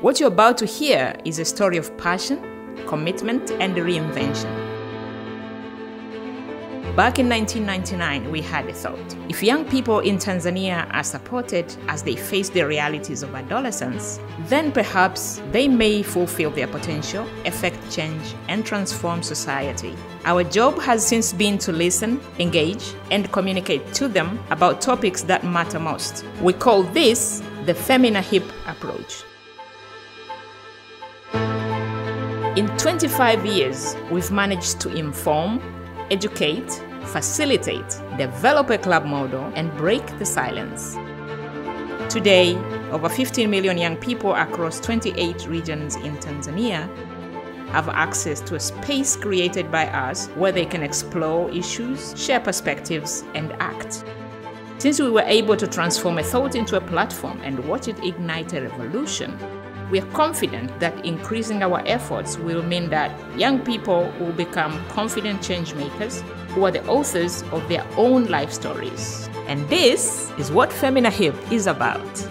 What you're about to hear is a story of passion, commitment, and reinvention. Back in 1999, we had a thought. If young people in Tanzania are supported as they face the realities of adolescence, then perhaps they may fulfill their potential, effect change, and transform society. Our job has since been to listen, engage, and communicate to them about topics that matter most. We call this the Femina Hip approach. In 25 years, we've managed to inform, educate, facilitate, develop a club model, and break the silence. Today, over 15 million young people across 28 regions in Tanzania have access to a space created by us where they can explore issues, share perspectives, and act. Since we were able to transform a thought into a platform and watch it ignite a revolution, we are confident that increasing our efforts will mean that young people will become confident change makers who are the authors of their own life stories. And this is what Femina Hip is about.